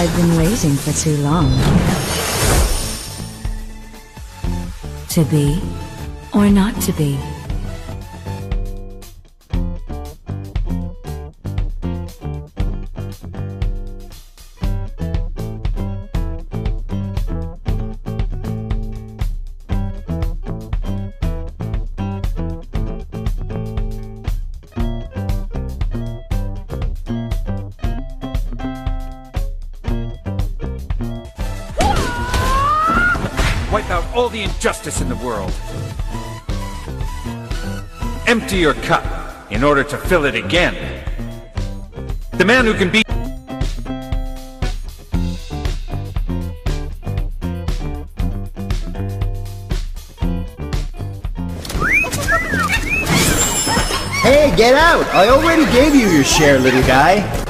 I've been waiting for too long. To be or not to be? Wipe out all the injustice in the world. Empty your cup in order to fill it again. The man who can be Hey, get out! I already gave you your share, little guy.